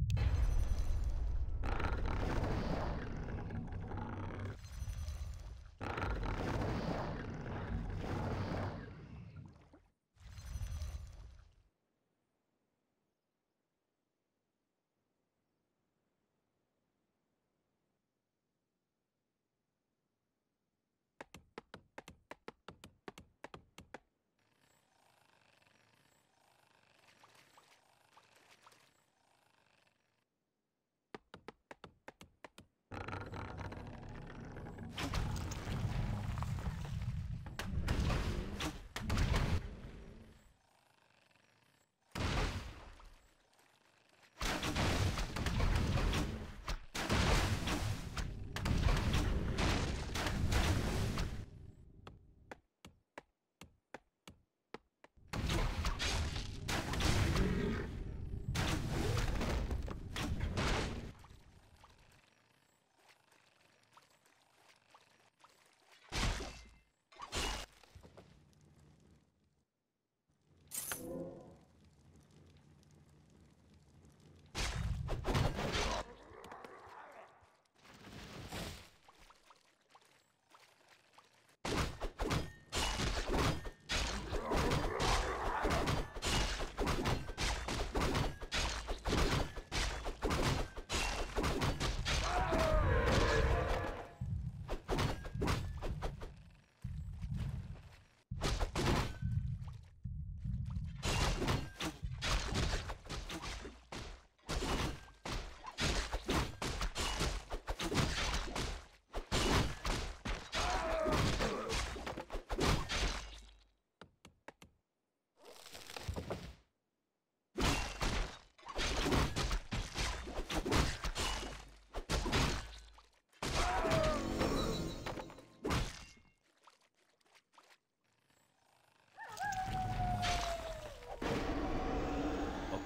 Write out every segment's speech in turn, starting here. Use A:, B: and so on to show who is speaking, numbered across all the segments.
A: you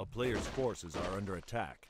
A: A player's forces are under attack.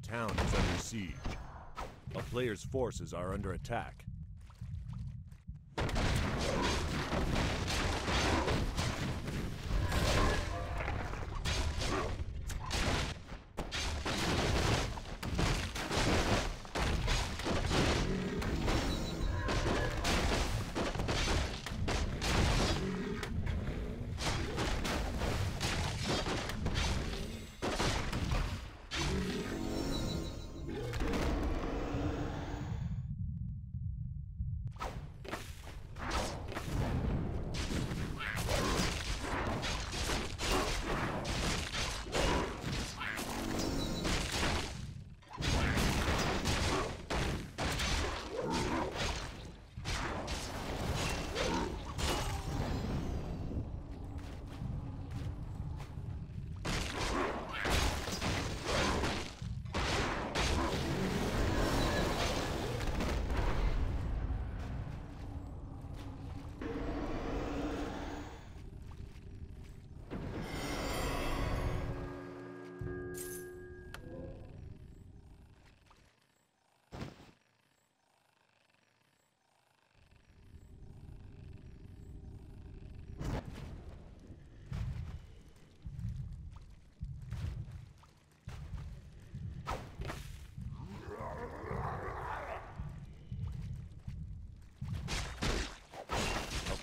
A: town is under siege. A player's forces are under attack.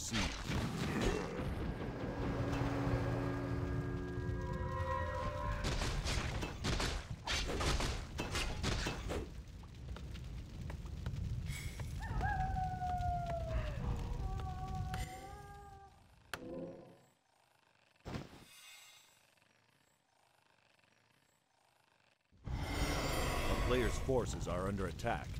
A: Siege. A player's forces are under attack.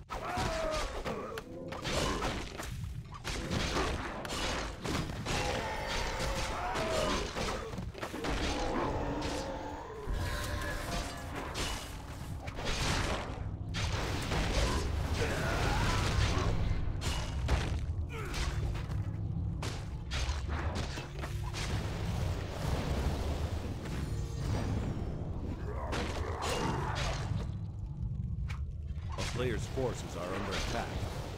A: A player's forces are under attack.